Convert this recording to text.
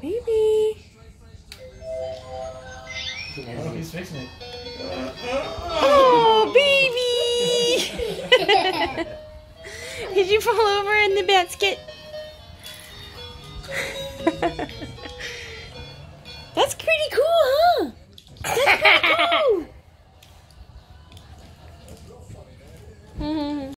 Baby. Oh, baby. Did you fall over in the basket? That's pretty cool.